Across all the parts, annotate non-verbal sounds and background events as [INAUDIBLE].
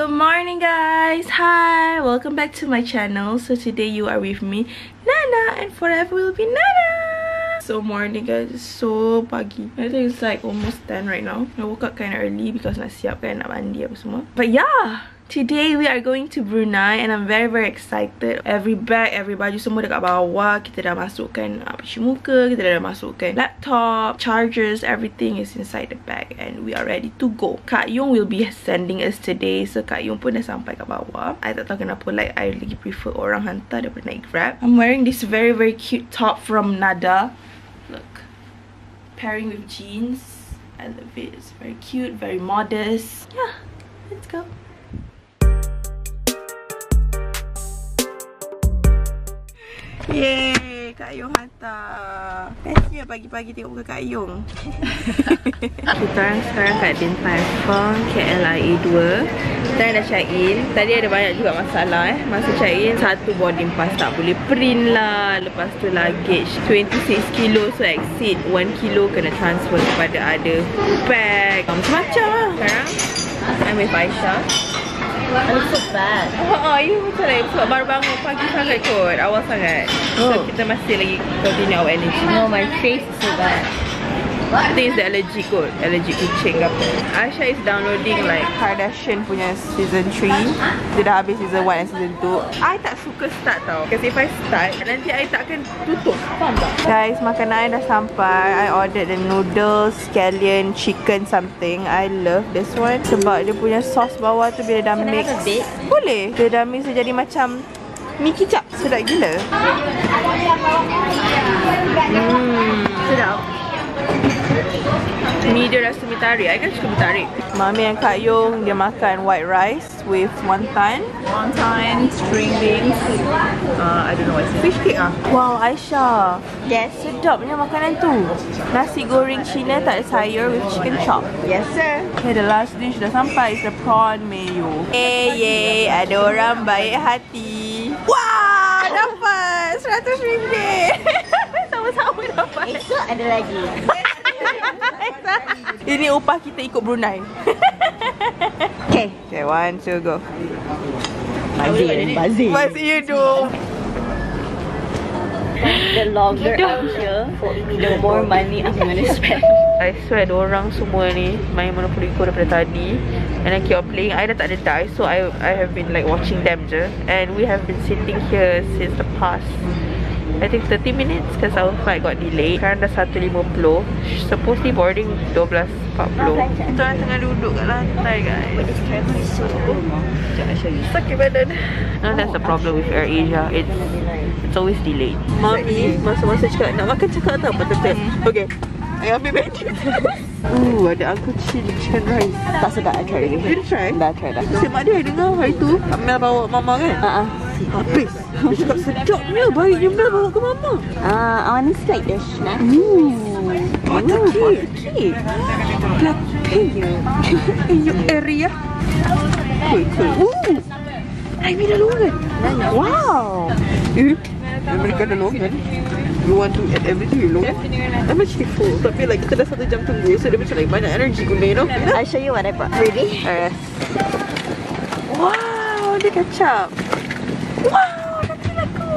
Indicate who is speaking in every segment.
Speaker 1: Good morning guys! Hi! Welcome back to my channel. So today you are with me, Nana, and forever will be Nana! So morning guys, it's so pagi. I think it's like almost 10 right now. I woke up kind of early because nak siap kan, nak mandi apa semua. But yeah! Today we are going to Brunei and I'm very very excited. Every bag, every baju semua dekat bawah. Kita dah masukkan uh, pencuci muka, kita dah masukkan laptop, chargers, everything is inside the bag and we are ready to go. Kak Yung will be sending us today. So Kak Yung pun dah sampai kat bawah. I tak tahu kenapa like I lagi prefer orang hantar daripada naik Grab. I'm wearing this very very cute top from Nada. Look. Pairing with jeans. I love it. It's very cute, very modest. Yeah, let's go. Yeay, Kak Yung hantar. Bestnya pagi-pagi tengok muka Kak Yung. [LAUGHS] Kita orang sekarang kat Din Tai KLIA 2. Kita dah check in. Tadi ada banyak juga masalah eh. Masa check in, satu boarding pass tak boleh print lah. Lepas tu luggage 26 kilo so exceed 1 kilo kena transfer kepada ada bag. Macam-macam lah. Sekarang, I'm with Aisyah.
Speaker 2: I look so bad.
Speaker 1: Oh, oh you macam like sebab baru bangun pagi sangat kot. Awal sangat. So
Speaker 2: Oh.
Speaker 1: kita masih lagi continue our energy.
Speaker 2: No, my face is so bad.
Speaker 1: I think it's the allergic kot. Allergic kucing ke apa. Aisha is downloading like Kardashian punya season 3. Dia dah habis season 1 dan season 2. I tak suka start tau. Because if I start, nanti I tak akan tutup. Faham tak? Guys, makanan I dah sampai. I ordered the noodles, scallion, chicken something. I love this one. Sebab dia punya sauce bawah tu bila dah
Speaker 2: Can
Speaker 1: mix. Boleh. Dia dah mix dia jadi macam mi kicap. Sedap gila. Hmm.
Speaker 2: Sedap.
Speaker 1: Mi dia rasa mi tarik. I kan suka mi tarik. Mami and Kak Yung dia makan white rice with wonton.
Speaker 2: Wonton, string beans.
Speaker 1: Uh, I don't know what's Fish cake ah? Wow, Aisyah.
Speaker 2: Yes.
Speaker 1: Sedapnya makanan tu. Nasi goreng Cina tak ada sayur with chicken chop.
Speaker 2: Yes, sir.
Speaker 1: Okay, the last dish dah sampai is the prawn mayo. Eh, yay, ada orang baik hati. Wah, dapat RM100. [LAUGHS] Sama-sama dapat.
Speaker 2: Esok ada lagi. [LAUGHS] [LAUGHS]
Speaker 1: Ini upah kita ikut Brunei. [LAUGHS]
Speaker 2: Okay.
Speaker 1: Okay, one, two, go.
Speaker 2: Bazir. Bazir.
Speaker 1: What's you do?
Speaker 2: The longer I'm here, the more money I'm gonna spend. [LAUGHS]
Speaker 1: I swear orang semua ni main Monopoly Go daripada tadi and I keep on playing. I dah tak ada die so I I have been like watching them je and we have been sitting here since the past I think 30 minutes because our flight got delayed. Sekarang dah 1.50. Supposedly boarding 12.40. Kita orang tengah duduk kat lantai guys.
Speaker 2: This travel is so Jom I show you.
Speaker 1: Sakit badan. No, that's the problem with Air Asia. It's it's always delayed. Mami, masa-masa cakap nak makan cakap tak apa tetap. Okay. I ambil menu. [LAUGHS] Ooh, ada Uncle Chin chicken rice.
Speaker 2: Tak sedap, I try.
Speaker 1: You dah try?
Speaker 2: Dah try dah.
Speaker 1: Mak dia I dengar hari tu Mel bawa mama kan?
Speaker 2: Uh-uh.
Speaker 1: Habis. Dia cakap sedapnya baiknya Mel bawa ke mama.
Speaker 2: Uh, I want to slight dish now.
Speaker 1: Ooh. What a cake. cake. Blackpink. In your area. Cool, cool. Ooh. I made a longan. Wow. Eh, mereka ada longan. You want to add everything you longan? I'm actually full. Tapi like kita dah satu jam tunggu. So dia macam like banyak energy guna, you know? Know?
Speaker 2: I'll show you what I bought. Ready?
Speaker 1: Alright. Wow, dia kacap. Wow, nanti aku.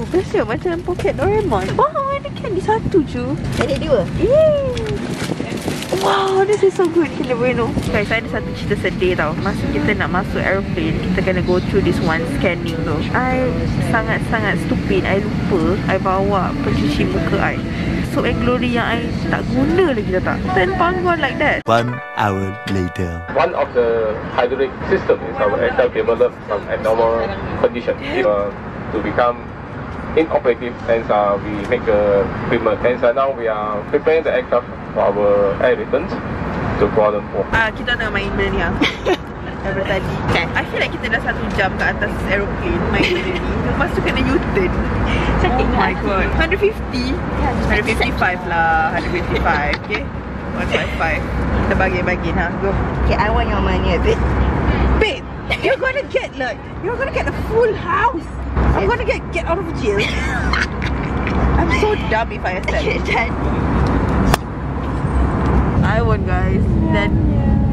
Speaker 1: Oh, macam poket Doraemon. Wow, ada candy satu je.
Speaker 2: Jadi dua.
Speaker 1: Yay. Wow, this is so good. Kinder Bueno. Guys, ada satu cerita sedih tau. Masa kita nak masuk aeroplane, kita kena go through this one scanning tu. I sangat-sangat stupid. I lupa I bawa pencuci muka I. Soap and Glory yang I tak guna lagi dah tak. Ten pound one like that.
Speaker 3: One hour later.
Speaker 4: One of the hydraulic system is our aircraft developed some abnormal condition uh, to become inoperative. Hence, uh, we make a equipment. Hence, uh, now we are preparing the aircraft for our air returns to Kuala Lumpur.
Speaker 1: Ah, kita tengah main benda ni lah. [LAUGHS] Daripada tadi. Okay. I feel like kita dah satu jam kat atas aeroplane main ni. Lepas tu kena U-turn.
Speaker 2: Sakit
Speaker 1: oh my
Speaker 2: hati.
Speaker 1: god. 150. 155 lah. 155. [LAUGHS] Okay. 155. Kita bagi-bagi ha. Go.
Speaker 2: Okay, I want your money bit.
Speaker 1: Babe, you're gonna get like, you're gonna get a full house. I'm gonna get get out of jail. [LAUGHS] I'm so dumb if I accept.
Speaker 2: Okay, done.
Speaker 1: I won guys. Then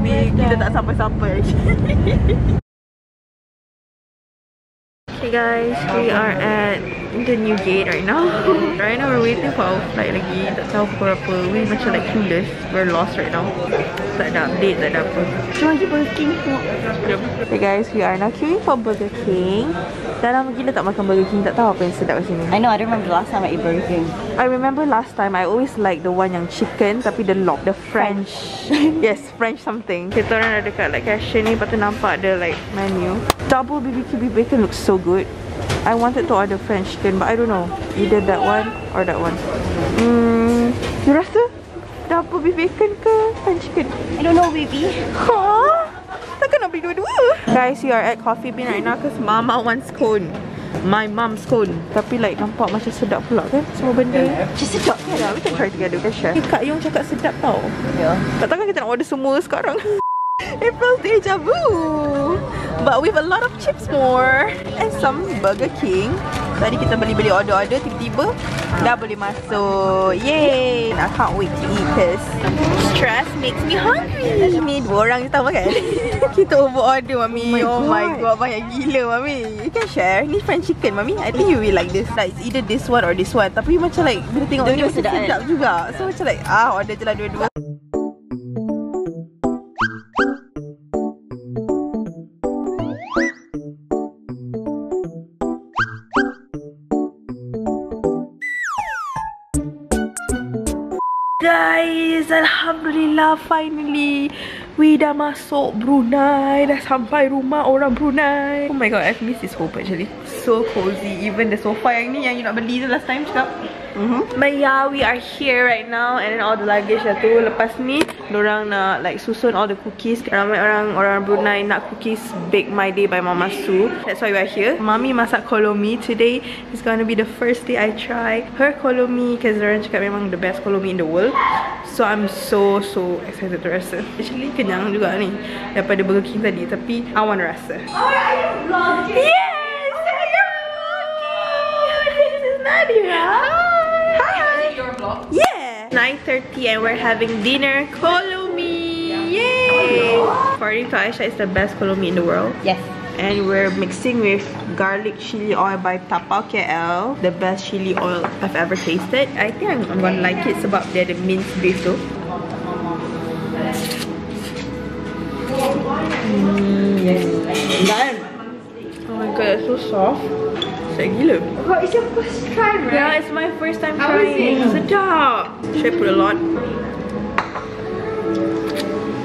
Speaker 1: tapi kita tak sampai-sampai actually. Hey guys, we are at the new gate right now. [LAUGHS] right now we're waiting for our flight lagi. Tak tahu pukul berapa. We macam like clueless. We're lost right now. Tak ada update, tak ada apa. Cuma pergi Burger King tengok. Jom. Hey guys, we are now queuing for Burger King. Dah lama gila tak makan Burger King. Tak tahu apa yang sedap kat sini.
Speaker 2: I know, I don't remember last time I ate Burger King.
Speaker 1: I remember last time I always like the one yang chicken tapi the lock, the French. yes, French something. Kita orang ada dekat like cashier ni, lepas tu nampak ada like menu. Double BBQ beef bacon looks so good. I wanted to order French chicken but I don't know. Either that one or that one. Hmm, you rasa double beef bacon ke French chicken?
Speaker 2: I don't know, baby.
Speaker 1: Huh? Takkan nak beli dua-dua? Guys, we are at Coffee Bean right now because Mama wants cone. My mom's cone. Tapi like nampak macam sedap pula kan semua benda. Macam sedap kan? Yeah, we can try together kan? Eh, Kak Yung cakap sedap tau.
Speaker 2: Yeah.
Speaker 1: Tak takkan kita nak order semua sekarang. [LAUGHS] April's deja vu. But with a lot of chips more. And some Burger King. Tadi kita beli-beli order-order tiba-tiba dah boleh masuk. Yay! I can't wait to eat this. Stress makes me hungry. Ni dua orang je tahu kan? [LAUGHS] kita over order mami. Oh my, god. banyak gila mami. You can share. Ni fried chicken mami. I think you will like this. Like it's either this one or this one. Tapi macam like bila tengok ni macam
Speaker 2: sedap,
Speaker 1: sedap
Speaker 2: kan?
Speaker 1: juga. So macam like ah order je lah dua-dua. Guys, Alhamdulillah finally. We dah masuk Brunei. Dah sampai rumah orang Brunei. Oh my god, I've missed this home actually. So cozy. Even the sofa yang ni Yang you nak beli tu last time cakap.
Speaker 2: Mm-hmm.
Speaker 1: But yeah, we are here right now. And then all the luggage dah tu. Lepas ni Diorang nak like susun all the cookies. Ramai orang orang Brunei nak cookies Bake My Day by Mama Su That's why we are here. Mami masak kolomi. Today is gonna be the first day I try her kolomi Cause diorang cakap memang the best kolomi in the world. So I'm so so excited to rasa. Actually kenyang juga ni Daripada Burger King tadi Tapi I want to rasa. Yes! This is Nadia. Hi! Yeah! 9.30 and we're having dinner. Kolomi! Yay! According to Aisha, it's the best kolomi in the world.
Speaker 2: Yes.
Speaker 1: and we're mixing with garlic chili oil by Tapau KL the best chili oil I've ever tasted. I think I'm, I'm gonna like it. Sebab dia the minced beef tu mm, oh my god it's so soft sedap gila.
Speaker 5: Oh, it's your first try, right?
Speaker 1: yeah it's my first time
Speaker 5: How is
Speaker 1: trying.
Speaker 5: it?
Speaker 1: sedap. Should I put a lot?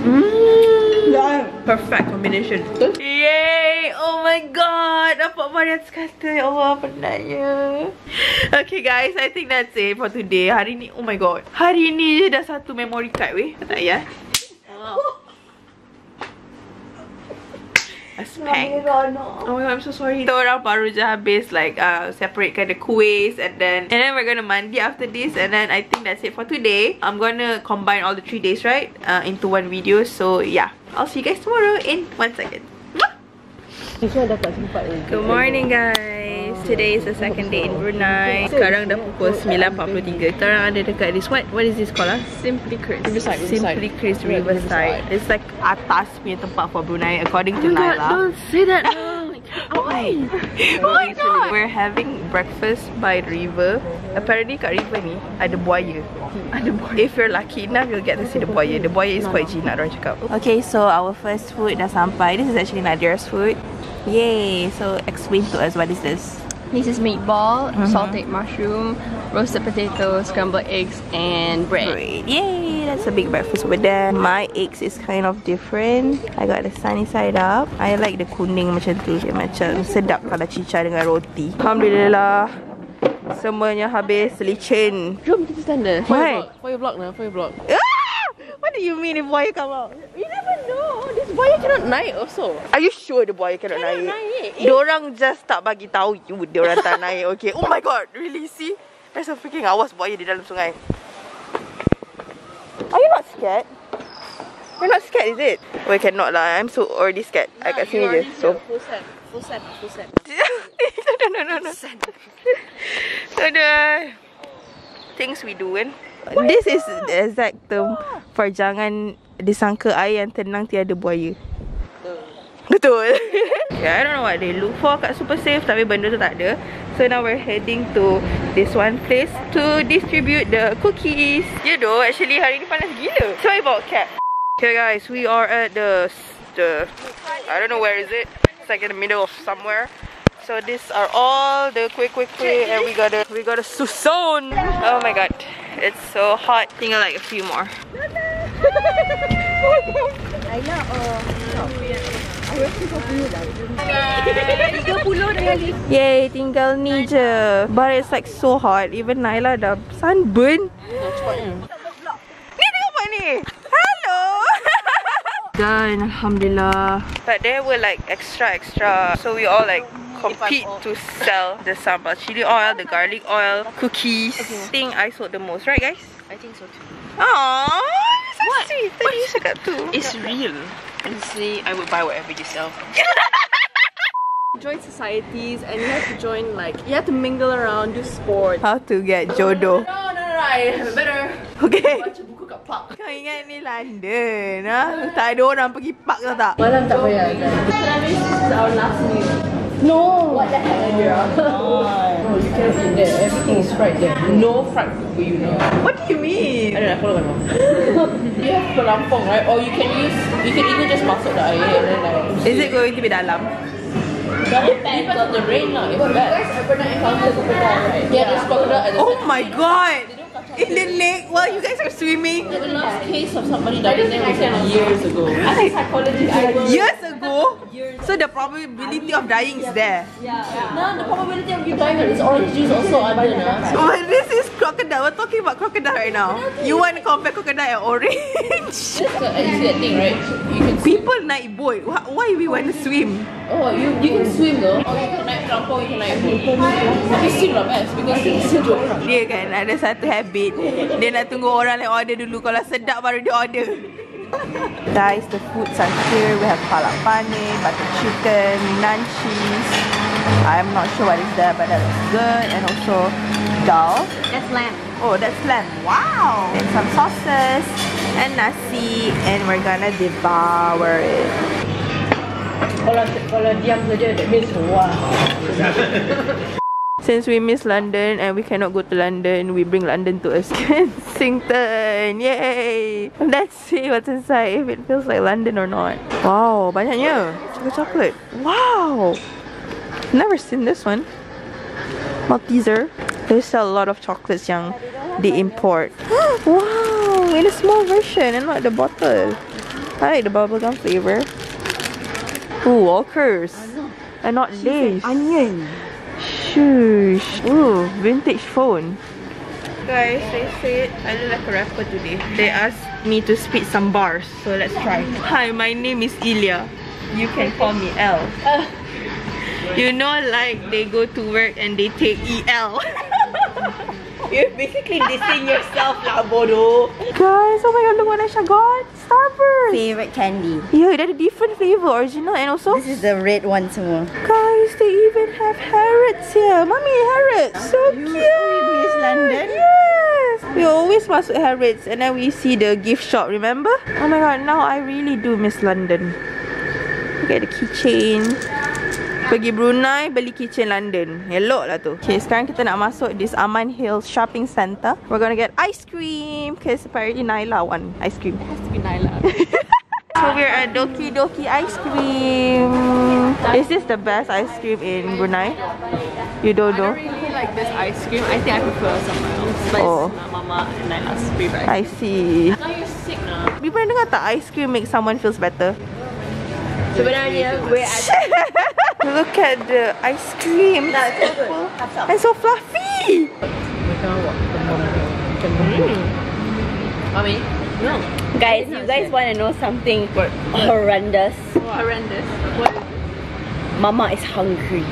Speaker 1: Mmm, perfect combination. Yay! Oh my god! Dapat varian kata Ya Allah, penatnya. Okay guys, I think that's it for today. Hari ni, oh my god. Hari ni je dah satu memory card weh. Tak ya? A spank Oh my god, I'm so sorry. Kita orang baru je habis like uh, Separatekan the kuihs And then And then we're gonna mandi after this And then I think that's it for today. I'm gonna combine all the three days right uh, Into one video. So yeah. I'll see you guys tomorrow in one second. Good morning guys Today is the second day in Brunei Sekarang dah pukul 9.43 Kita orang ada dekat this What what is this called ah?
Speaker 5: Simply Chris. Riverside,
Speaker 1: Simply Chris Riverside It's like atas punya tempat for Brunei According to Naila
Speaker 5: Don't say that. [GASPS]
Speaker 1: Why? Why not? We're having breakfast by river. Apparently kat river ni ada buaya. Ada buaya. If you're lucky enough, you'll get to see the buaya. The buaya is quite jinak, orang cakap. Okay, so our first food dah sampai. This is actually Nadia's food. Yay! So explain to us what is this?
Speaker 5: This is meatball, salted mushroom, roasted potato, scrambled eggs, and bread.
Speaker 1: Bread. Yay! That's a big breakfast over there. My eggs is kind of different. I got the sunny side up. I like the kuning macam tu. Dia macam sedap kalau cica dengan roti. Alhamdulillah. Semuanya habis licin.
Speaker 5: Jom kita stand there.
Speaker 1: Why?
Speaker 5: For your vlog now, for your vlog.
Speaker 1: Ah! What do you mean if buaya come out?
Speaker 5: You never know. This buaya cannot naik also.
Speaker 1: Are you sure the buaya cannot,
Speaker 5: Cannot
Speaker 1: naik?
Speaker 5: naik.
Speaker 1: Diorang just tak bagi tahu you diorang tak naik. Okay. Oh my god, really? See? There's a freaking awas buaya di dalam sungai. Are you not scared? You're not scared, is it? Well, cannot lah. I'm so already scared. I kat sini je. So.
Speaker 5: Full set. Full set. Full set. [LAUGHS]
Speaker 1: no, no, no, no. So the [LAUGHS] things we do kan. This is the exact term for jangan disangka air yang tenang tiada buaya. Betul. [LAUGHS] yeah, I don't know what they look for kat Super Safe tapi benda tu tak ada. So now we're heading to this one place to distribute the cookies. You know, actually hari ni panas gila. So I bought cap. Okay guys, we are at the the I don't know where is it. It's like in the middle of somewhere. So these are all the quick quick quick and we got a we got a. Oh my god. It's so hot. Tinggal like a few more. [LAUGHS] Yay, tinggal ni je. But it's like so hot. Even Naila dah sunburn. Ni tengok apa ni? Hello. [LAUGHS] Done, Alhamdulillah. But there were like extra extra. So we all like compete to sell the sambal chili oil, the garlic oil, cookies. I think I sold the most, right guys?
Speaker 2: I think so too.
Speaker 1: Aww, so sweet. Tadi you cakap tu.
Speaker 2: It's real. Honestly, I would buy whatever you sell. [LAUGHS]
Speaker 5: Join societies and you have to join like you have to mingle around, do sports.
Speaker 1: How to get jodoh.
Speaker 5: No, no, no, I have a better
Speaker 1: Okay. [LAUGHS]
Speaker 5: baca buku kat park.
Speaker 1: Kau ingat ni London ha? Tak ada orang pergi park tau tak?
Speaker 5: Malam tak payah. This is our last meal. No. What the hell, Andrea? [LAUGHS] no, you cannot eat there. Everything is fried there. No fried food for you now.
Speaker 1: What do you mean?
Speaker 5: I don't know, follow my mom. [LAUGHS] You have pelampong, right? Or you can use, you can either just masuk the air and then like...
Speaker 1: Is it going to be dalam?
Speaker 5: Depends on the rain lah, if bad. You guys ever not encounter crocodile, right? Yeah, there's crocodile at the
Speaker 1: Oh my god! In the lake while you guys are swimming?
Speaker 5: The last case of somebody died in there was years ago. I think psychologist
Speaker 1: Years ago? So the probability of dying is there.
Speaker 5: No, the probability of you dying is orange juice also under na.
Speaker 1: But this is crocodile. We're talking about crocodile right now. You want to compare crocodile and orange?
Speaker 5: That's the thing, right? You can.
Speaker 1: People naik boat. Why we want to swim?
Speaker 5: Oh, you you can swim though. Or you can naik pelampong, you can naik boat. Tapi swim lah best because it's sejuk.
Speaker 1: Dia kan ada satu habit. Dia nak tunggu orang lain order dulu. Kalau sedap baru dia order. Guys, the foods are here. We have palak paneer, butter chicken, naan cheese. I'm not sure what is that, but that looks good. And also dal.
Speaker 2: That's lamb.
Speaker 1: Oh, that's lamb. Wow. And some sauces and nasi. And we're gonna devour it.
Speaker 5: Kalau kalau diam saja, that means wah. [LAUGHS]
Speaker 1: Since we miss London and we cannot go to London, we bring London to us [LAUGHS] Kensington. Yay! Let's see what's inside, if it feels like London or not. Wow, banyaknya. Chocolate chocolate. Wow! Never seen this one. Malteser. They sell a lot of chocolates yang they import. [GASPS] wow! In a small version and not the bottle. I like the bubblegum flavor. Ooh, Walkers. And not Lay's.
Speaker 2: Onion.
Speaker 1: Shush. Ooh, vintage phone. Guys, they said I look like a rapper today. They asked me to spit some bars, so let's try. Hi, my name is Ilya. You can call me L. [LAUGHS] You know, like they go to work and they take EL. [LAUGHS]
Speaker 2: You're basically dissing yourself lah, bodoh.
Speaker 1: Guys, oh my god, look what Aisha got. Starburst.
Speaker 2: Favorite candy.
Speaker 1: Yeah, they had a different flavor, original and also
Speaker 2: This is the red one semua.
Speaker 1: Guys, they even have Harrods here. Mommy, Harrods. So cute.
Speaker 2: You Miss London?
Speaker 1: Yes. We always masuk Harrods and then we see the gift shop, remember? Oh my god, now I really do miss London. Look at the keychain. Pergi Brunei, beli keychain London. Elok lah tu. Okay, sekarang kita nak masuk this Aman Hills Shopping Centre. We're gonna get ice cream. Because apparently Naila want ice cream.
Speaker 5: Has to be Nyla. [LAUGHS]
Speaker 1: So we're at Doki Doki Ice Cream. Is this the best ice cream in Brunei? You don't
Speaker 5: I
Speaker 1: know?
Speaker 5: don't really like this ice cream. I think I prefer somewhere else. But
Speaker 1: Oh.
Speaker 5: it's Mama and Nyla's favorite.
Speaker 1: I see.
Speaker 5: Now you're sick now.
Speaker 1: You pernah dengar tak ice cream make someone feels better?
Speaker 2: Sebenarnya, we're at [LAUGHS]
Speaker 1: Look at the ice cream. It's so cool. And so fluffy. Mm.
Speaker 5: Mommy? No.
Speaker 2: Guys, you guys want to know something horrendous?
Speaker 5: Horrendous. What?
Speaker 2: Mama is hungry.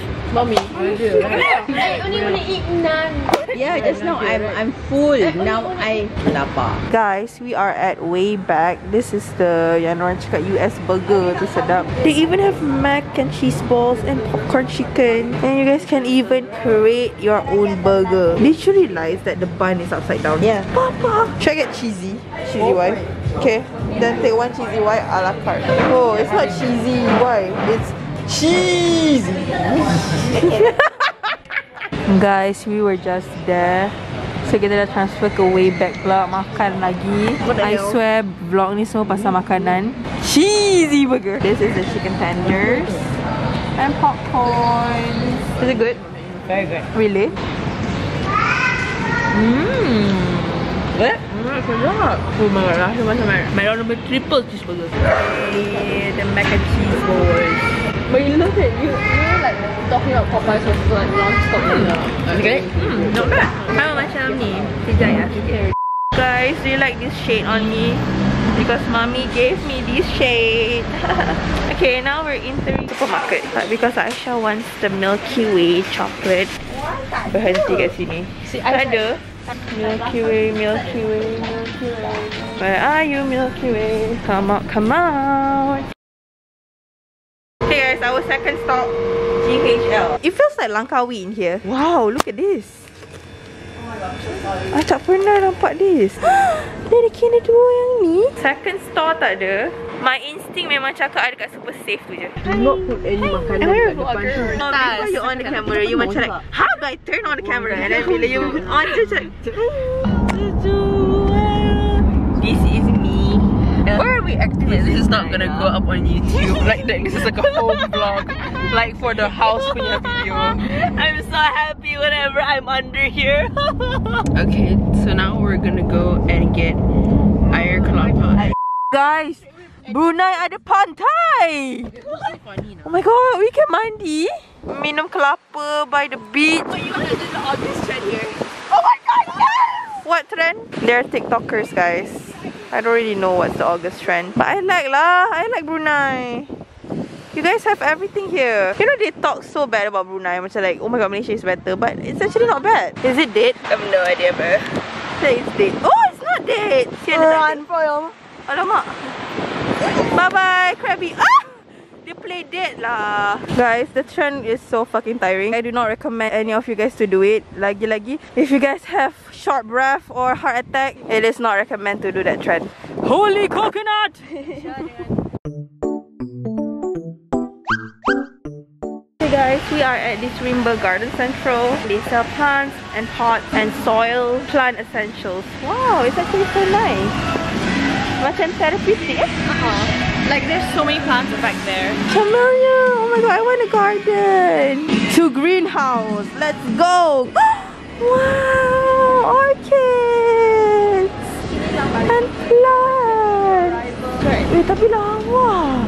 Speaker 2: [GASPS] [LAUGHS]
Speaker 5: Mommy. I only want to eat naan.
Speaker 2: Yeah, just now I'm I'm full. Now I lapar.
Speaker 1: Guys, we are at way back. This is the yang orang cakap US burger tu sedap. They even have mac and cheese balls and popcorn chicken. And you guys can even create your own burger. Did you realize that the bun is upside down?
Speaker 2: Yeah.
Speaker 1: Papa. Should I get cheesy? Cheesy oh one? Okay, then take one cheesy white a la carte. Oh, it's not cheesy Why? It's cheesy. [LAUGHS] Guys, we were just there. So kita dah transfer ke way back pula makan lagi. I swear vlog ni semua pasal makanan. Cheesy burger. This is the chicken tenders and popcorn. Is it good?
Speaker 2: Very good.
Speaker 1: Really? Mmm.
Speaker 2: Good?
Speaker 1: Mm, sedap. Oh my god, rasa macam McDonald's triple cheeseburger. The mac and cheese balls.
Speaker 5: But you love it. You you like talking about Popeyes was like non-stop lah.
Speaker 1: Okay. Hmm, not bad. Sama macam ni. Sekejap ya. Guys, do you like this shade on me? Because mommy gave me this shade. [LAUGHS] okay, now we're entering supermarket. But because Aisha wants the Milky Way chocolate. Berhenti kat sini.
Speaker 5: See,
Speaker 1: Tak ada. Milky Way, Milky Way, Milky Way. Where are you, Milky Way? Come out, come out. Hey guys, our second stop, GHL. It feels like Langkawi in here. Wow, look at this. Ah, tak pernah nampak this. [GASPS] Dia ada kena dua yang ni. Second store tak ada. My instinct memang cakap ada kat super safe tu je.
Speaker 5: Do not put any makanan
Speaker 1: Am I a
Speaker 5: kat depan.
Speaker 1: vlogger? No, before you on the camera, you macam like, how do I turn on the camera? And then bila you on je macam, [LAUGHS] This is me. Why are we acting like this is not gonna go up on YouTube? Like that, this is like a [LAUGHS] home vlog. Like for the house punya video. I'm so happy whenever I'm under here. [LAUGHS] okay, so now we're gonna go and get air kelapa. Guys, Brunei ada pantai. Oh my god, we can mandi. Minum kelapa by the beach. Oh, you wanna do the August trend here? Oh my god, yes! What trend? They're TikTokers, guys. I don't really know what's the August trend. But I like lah. I like Brunei. You guys have everything here. You know they talk so bad about Brunei. Macam like, oh my god, Malaysia is better. But it's actually not bad. Is it dead? I have no idea, bro. Say it's dead. Oh, it's not dead. Run for your... Alamak. Bye-bye, Krabby. Ah! They play dead lah. Guys, the trend is so fucking tiring. I do not recommend any of you guys to do it. Lagi-lagi, if you guys have short breath or heart attack, it is not recommend to do that trend. Holy coconut! [LAUGHS] Hey guys, we are at this Rimba Garden Central. They sell plants and pots and soil plant essentials. Wow, it's actually so nice. Macam therapeutic eh?
Speaker 5: Like there's so many plants back there.
Speaker 1: Camellia! Oh my god, I want a garden! To greenhouse! Let's go! [GASPS] wow! Orchids! And plants! Eh, tapi lawa!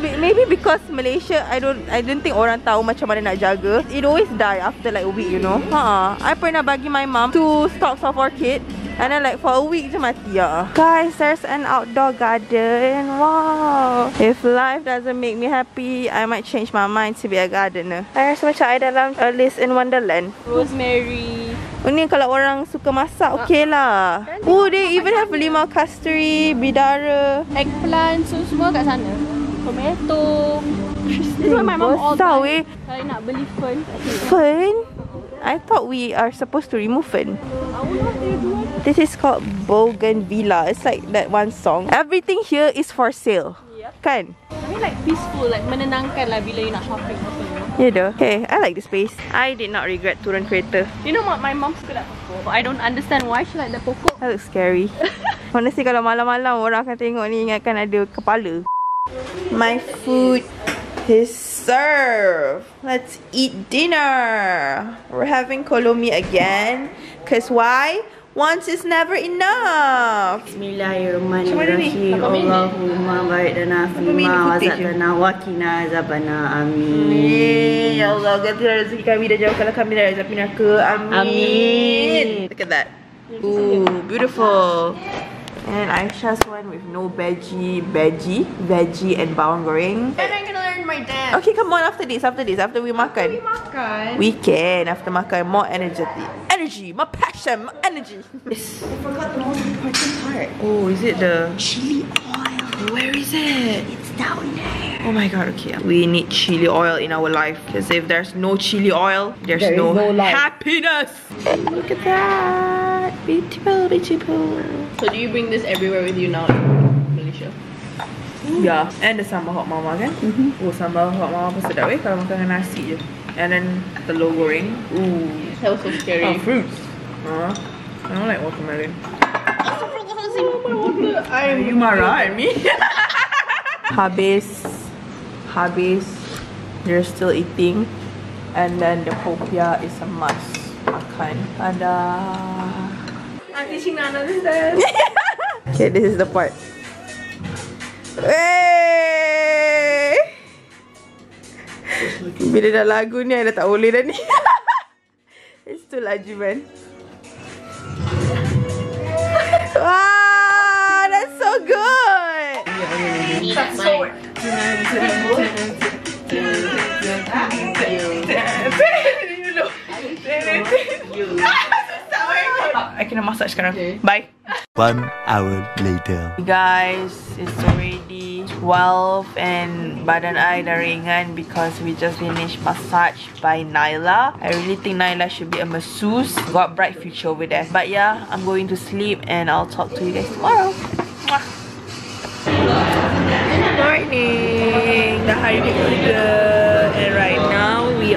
Speaker 1: Be- maybe because Malaysia, I don't I don't think orang tahu macam mana nak jaga. It always die after like a week, you know. Ha, I pernah bagi my mom two stalks of orchid. And then like for a week je mati ya. Guys, there's an outdoor garden. Wow. If life doesn't make me happy, I might change my mind to be a gardener. I rasa macam I dalam Alice in Wonderland.
Speaker 5: Rosemary.
Speaker 1: Oh, ni kalau orang suka masak, okay lah. Oh, they even have limau kasturi, bidara.
Speaker 5: Eggplant so semua kat sana. Tomato. This is my mom all
Speaker 1: Besar
Speaker 5: time
Speaker 1: weh.
Speaker 5: Kalau nak beli fern.
Speaker 1: Fern? I thought we are supposed to remove fern. This is called Bougainvillea. It's like that one song. Everything here is for sale.
Speaker 5: Yep.
Speaker 1: Kan?
Speaker 5: I mean like peaceful, like menenangkan lah bila you nak shopping.
Speaker 1: Ya dah. Okay, I like this place. I did not regret turun kereta.
Speaker 5: You know what? My mom suka like pokok. But I don't understand why she like the pokok.
Speaker 1: That looks scary. [LAUGHS] Honestly, kalau malam-malam orang akan tengok ni ingatkan ada kepala. My food is served. Let's eat dinner. We're having kolomi again. Cause why? Once is never enough.
Speaker 2: Bismillahirrahmanirrahim. Allahumma barik dana
Speaker 1: Apa ni
Speaker 2: fima
Speaker 1: footage
Speaker 2: wazatana wakina azabana amin.
Speaker 1: Amin. Ya Allah, gantilah rezeki kami dan jauhkanlah kami dari azab neraka. Amin.
Speaker 2: Amin.
Speaker 1: Look at that. Ooh, beautiful. And Aisha's one with no veggie, veggie, veggie and bawang goreng.
Speaker 5: And I'm gonna learn my dance?
Speaker 1: Okay, come on after this, after this, after we makan.
Speaker 5: Makan.
Speaker 1: We can after makan more energetic. Energy, my passion, my energy. Yes.
Speaker 2: I forgot the most important part.
Speaker 1: Oh, is it the
Speaker 2: Chili oil.
Speaker 1: Where is it?
Speaker 2: It's down there.
Speaker 1: Oh my god, okay. We need chili oil in our life. Because if there's no chili oil, there's
Speaker 2: There is
Speaker 1: no,
Speaker 2: no
Speaker 1: happiness. Look at that. Beautiful, beautiful.
Speaker 5: So do you bring this everywhere with you now in Malaysia?
Speaker 1: Yeah, and the sambal hot mama kan? Mm-hmm. Oh, sambal hot mama pun sedap eh kalau makan dengan nasi je. And then telur goreng. Ooh.
Speaker 5: That was so scary.
Speaker 1: Oh, fruits. Huh? I don't like watermelon.
Speaker 5: I'm
Speaker 1: You marah at me? [LAUGHS] habis. Habis. You're still eating. And then the popia is a must. Makan. Ada.
Speaker 5: I'm teaching Nana this dance.
Speaker 1: Okay, this is the part. Hey! Bila dah lagu ni, I dah tak boleh dah ni. [LAUGHS] It's too laju, man. [LAUGHS] Wow, that's so good! [LAUGHS] I kena masak sekarang. Bye.
Speaker 3: One hour later.
Speaker 1: Guys, it's already 12 and badan I dah ringan because we just finished massage by Nyla. I really think Nyla should be a masseuse. Got bright future over there. But yeah, I'm going to sleep and I'll talk to you guys tomorrow. Mwah. Morning. Dah hari ketiga and right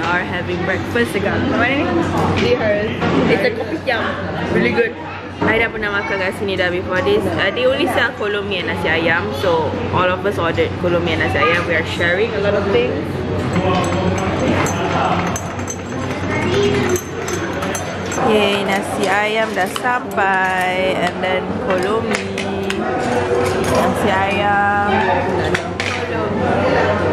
Speaker 1: are having breakfast dekat mana ni? It's a kopitiam. Really good. I dah pernah makan kat sini dah before this. Uh, they only sell kolom mie and nasi ayam. So, all of us ordered kolom mie and nasi ayam. We are sharing a lot of things. Yay, nasi ayam dah sampai. And then kolom mie. Nasi ayam.
Speaker 5: Literally,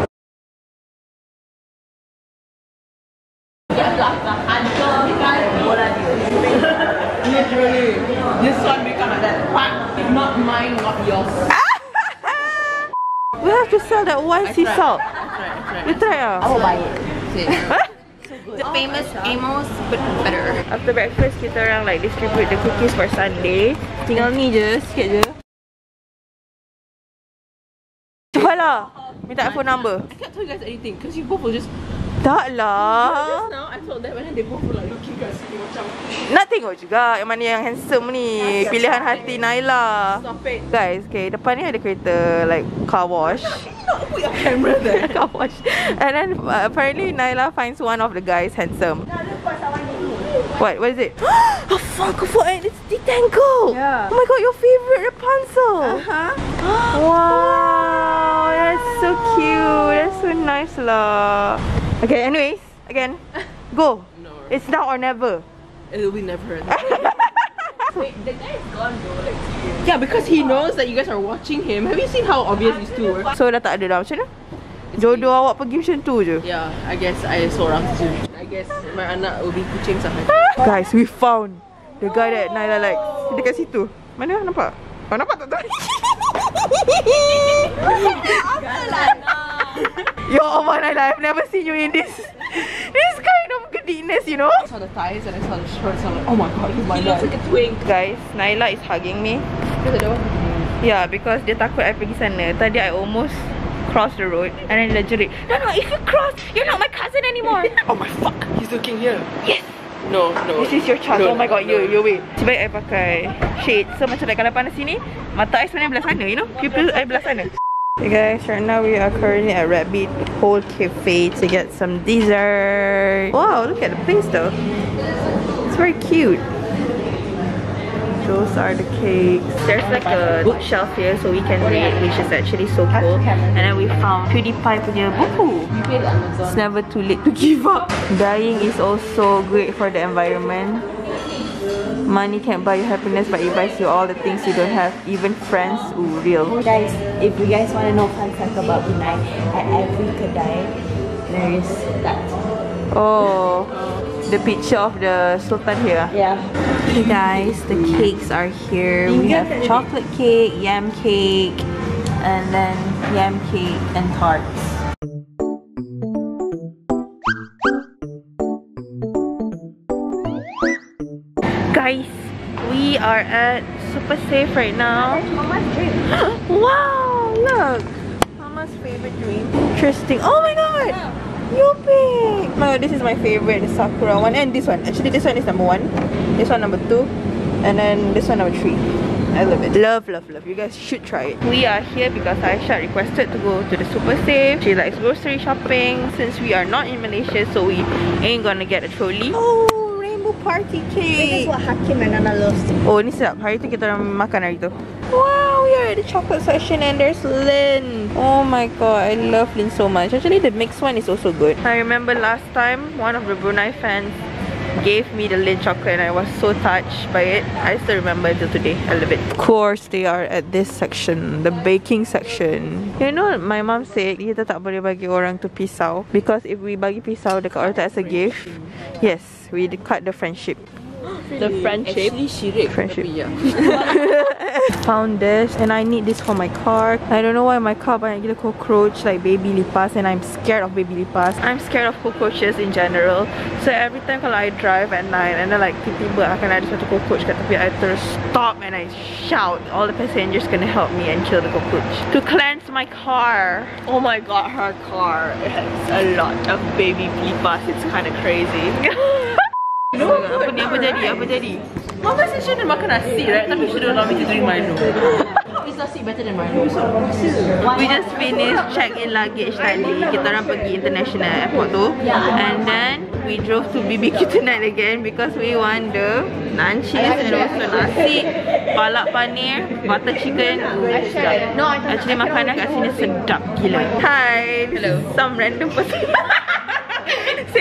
Speaker 5: mine, not yours. [LAUGHS]
Speaker 1: We have to sell that one sea salt. You try ah?
Speaker 2: I will buy it. [LAUGHS] The famous Amos, but better.
Speaker 1: After breakfast, kita orang like distribute the cookies for Sunday. Tinggal ni je, sikit je. Cepatlah. Minta phone number.
Speaker 5: I can't tell you guys anything because you both will just.
Speaker 1: Tak
Speaker 5: Just
Speaker 1: lah.
Speaker 5: now, I them and then they both were like looking macam.
Speaker 1: Nak tengok juga yang mana yang handsome ni. Pilihan hati Naila.
Speaker 5: Stop it.
Speaker 1: Guys, okay, depan ni ada kereta like car wash.
Speaker 5: Put your camera [LAUGHS] there.
Speaker 1: car wash. And then uh, apparently Naila finds one of the guys handsome. What? What is it? [GASPS] A Funko and it's Detangle.
Speaker 5: Yeah.
Speaker 1: Oh my god, your favorite Rapunzel.
Speaker 5: Uh huh. [GASPS]
Speaker 1: Wow, that's so cute. That's so nice lah. Okay, anyways, again, [LAUGHS] go.
Speaker 5: No.
Speaker 1: It's now or never.
Speaker 5: It will be never. [LAUGHS] Wait, the guy is gone though. Like, yeah, because he knows that you guys are watching him. Have you seen how obvious these two were?
Speaker 1: So dah tak ada dah macam mana? Jodoh awak pergi macam tu je.
Speaker 5: Yeah, I guess I seorang je. I guess my anak will be kucing sampai. [LAUGHS]
Speaker 1: Guys, we found the guy that Naila likes. Dekat situ. Mana nampak? Oh, nampak tak tu? [LAUGHS] Yo, Allah Naila, I've never seen you in this this kind of goodiness, you know?
Speaker 5: I saw the thighs and I saw the shorts. I'm like, oh my god, he's my He looks like a twink.
Speaker 1: Guys, Naila is hugging me. Yeah, because dia takut I pergi sana. Tadi I almost cross the road and then dia jerit. No, no, if you cross, you're not my cousin anymore. [LAUGHS]
Speaker 5: Oh my fuck, he's looking here.
Speaker 1: yes.
Speaker 5: No, no.
Speaker 1: This is your chance.
Speaker 5: No,
Speaker 1: oh my god,
Speaker 5: no,
Speaker 1: you,
Speaker 5: no.
Speaker 1: you wait. Sebab I pakai shade. So macam like kalau panas sini, mata I sebenarnya belah sana, you know? Pupil I belah sana. Hey guys, right now we are currently at Rabbit Hole Cafe to get some dessert. Wow, look at the place though. It's very cute. Those are the cakes. There's like a bookshelf here so we can read, which is actually so cool. And then we found PewDiePie punya buku. It's never too late to [LAUGHS] give up. Dying is also great for the environment. Money can't buy you happiness, but it buys you all the things you don't have, even friends. Ooh, real.
Speaker 2: Guys, if you guys want to know fun fact about Brunei, at every kedai, there is that.
Speaker 1: Oh, the picture of the Sultan here.
Speaker 2: Yeah.
Speaker 1: Hey guys, the cakes are here. We have chocolate cake, yam cake, and then yam cake and tarts. Guys, we are at Super Safe right now. [GASPS] wow, look. Mama's favorite dream. Interesting. Oh my god. You pick. My god, this is my favorite, the Sakura one and this one. Actually, this one is number one. This one number two. And then this one number three. I love it. Love, love, love. You guys should try it. We are here because Aisha requested to go to the Super Safe. She likes grocery shopping. Since we are not in Malaysia, so we ain't gonna get a trolley. Oh, party cake.
Speaker 2: This is what Hakim and Nana loves.
Speaker 1: Oh, ni sedap. Hari tu kita orang makan hari tu. Wow, we are at the chocolate section and there's Lin. Oh my god, I love Lin so much. Actually, the mixed one is also good. I remember last time, one of the Brunei fans gave me the Lin chocolate and I was so touched by it. I still remember until today. I love it. Of course, they are at this section, the baking section. You know, my mom said kita tak boleh bagi orang tu pisau because if we bagi pisau dekat orang tu as a gift, yes, we cut the friendship.
Speaker 5: The friendship. Actually, syirik.
Speaker 1: Friendship.
Speaker 5: Tapi ya. [LAUGHS]
Speaker 1: Found this and I need this for my car. I don't know why my car banyak gila cockroach like baby lipas and I'm scared of baby lipas. I'm scared of cockroaches in general. So every time kalau I drive at night and then like tiba-tiba ah, akan ada satu cockroach kat tepi I terus stop and I shout. All the passengers gonna help me and kill the cockroach. To cleanse my car.
Speaker 5: Oh my god, her car has a lot of baby blipas. It's kind of crazy. [LAUGHS]
Speaker 1: No, apa ni? Apa jadi? Apa jadi?
Speaker 5: Mama said she makan nasi, right? Tapi she don't allow me to drink Milo. Is nasi better than Milo?
Speaker 1: We just finished check-in luggage tadi. Kita orang pergi international airport tu. And then we drove to BBQ tonight again because we want the naan cheese and also nasi, palak paneer, butter chicken. No, actually makanan kat sini sedap gila. Hi, hello. Some random person. [LAUGHS]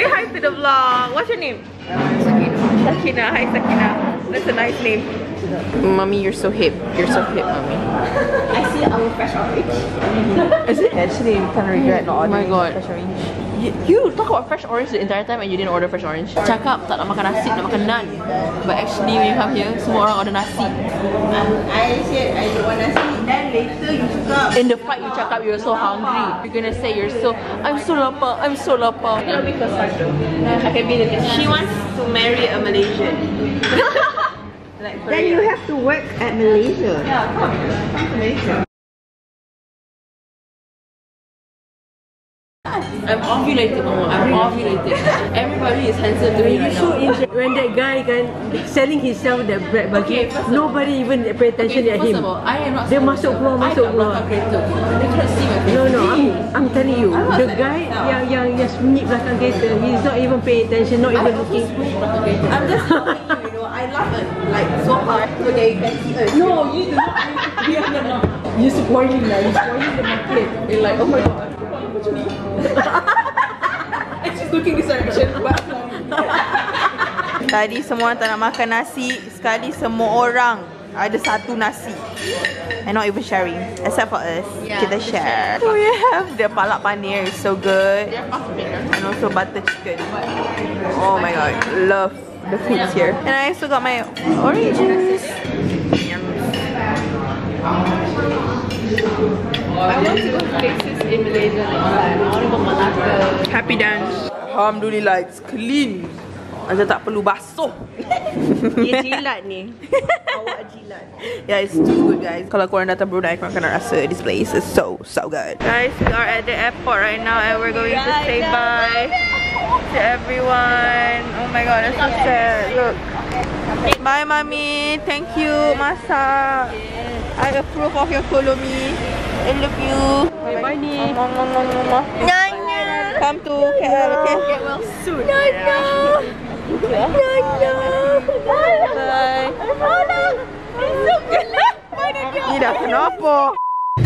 Speaker 1: Say hi to the vlog. What's your name? Sakina. Sakina. Hi Sakina. That's a nice name. Mommy, you're so hip. You're so hip, mommy.
Speaker 2: I see our fresh orange.
Speaker 1: Is it? Actually, we kind of regret not
Speaker 5: Oh my
Speaker 1: ordering
Speaker 5: God.
Speaker 1: fresh orange.
Speaker 5: You, you talk about fresh orange the entire time and you didn't order fresh orange. Cakap tak nak makan nasi, nak makan naan. But actually when you come here, semua orang order nasi.
Speaker 2: I said I don't want nasi. Then later you cakap.
Speaker 5: In the flight you cakap you're so hungry. You're gonna say you're so, I'm so lapar, I'm so lapar. Cannot be first time though. I can be the guest.
Speaker 1: She wants to marry a Malaysian. like [LAUGHS]
Speaker 2: Then you have to work at Malaysia.
Speaker 1: Yeah, come. Come to Malaysia.
Speaker 5: I'm ovulated, mama. Oh, I'm ovulated. Everybody is handsome to me right
Speaker 6: so
Speaker 5: now.
Speaker 6: when that guy kan selling himself that bread
Speaker 5: Okay,
Speaker 6: bucket,
Speaker 5: first
Speaker 6: nobody even pay attention
Speaker 5: Okay,
Speaker 6: at
Speaker 5: first
Speaker 6: him.
Speaker 5: of all, I am not
Speaker 6: Dia masuk keluar, masuk keluar.
Speaker 5: belakang kereta. They cannot see my face.
Speaker 6: No, no, I'm, I'm telling you, the guy yang yang yang sembunyi belakang kereta, he's not even paying attention, not even looking.
Speaker 2: I'm just [LAUGHS] telling you, you know, I laugh at, like so hard so that you can see us.
Speaker 6: No, you do not. [LAUGHS] Yeah, no, no. You spoiling lah, you spoiling the market.
Speaker 5: They're like, oh my god, what you mean? [LAUGHS] And she's looking this direction, but
Speaker 1: Tadi semua tak nak makan nasi, sekali semua orang ada satu nasi. And not even sharing, except for us.
Speaker 5: Yeah,
Speaker 1: Kita share. So we have the palak paneer, it's so good. And also butter chicken. Oh my god, love the foods here. And I also got my orange juice. Yum.
Speaker 5: I want to go places in Malaysia next time. I want to go Malacca.
Speaker 1: Happy dance. Alhamdulillah, it's clean. Macam tak perlu basuh. [LAUGHS]
Speaker 2: Dia jilat ni. [LAUGHS] Awak jilat.
Speaker 1: Yeah, it's too good guys. Kalau korang datang Brunei, korang kena rasa this place is so, so good. Guys, we are at the airport right now and we're going to say bye to everyone. Oh my god, that's so sad. Look. Bye, mommy. Thank you, Masa. I approve of your follow me. I love you.
Speaker 6: Bye, Ni.
Speaker 1: Nanya. Come to KL, okay? Get well soon. Nanya. Nanya. Bye. Ni dah kenapa?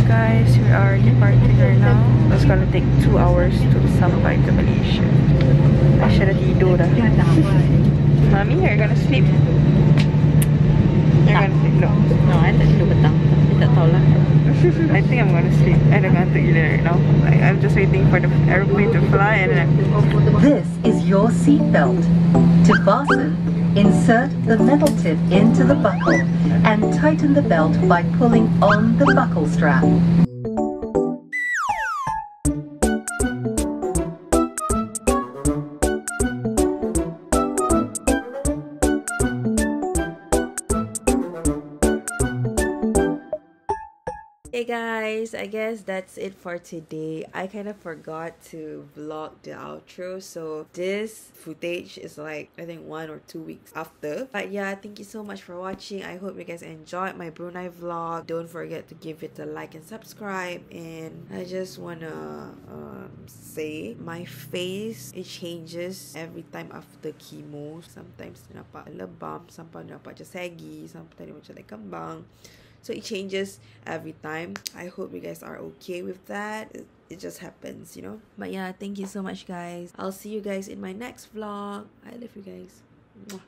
Speaker 1: Guys, we are departing right now. It's gonna take two hours to sampai ke Malaysia. Aisyah dah tidur dah. Mami, you're gonna sleep. You're gonna sleep. No.
Speaker 5: No, I tak tidur petang. Tapi tak tahulah.
Speaker 1: I think I'm gonna sleep. I dah ngantuk gila right now. Like, I'm just waiting for the aeroplane to fly and then
Speaker 7: This is your seatbelt. To fasten, insert the metal tip into the buckle and tighten the belt by pulling on the buckle strap.
Speaker 1: Guys, I guess that's it for today. I kind of forgot to vlog the outro, so this footage is like I think one or two weeks after. But yeah, thank you so much for watching. I hope you guys enjoyed my Brunei vlog. Don't forget to give it a like and subscribe. And I just wanna um, say my face it changes every time after chemo. Sometimes nampak lebam, sometimes nampak macam saggy, sometimes macam like kembang so it changes every time. I hope you guys are okay with that. It, it just happens you know? But yeah thank you so much guys. I'll see you guys in my next vlog. I love you guys. Mwah.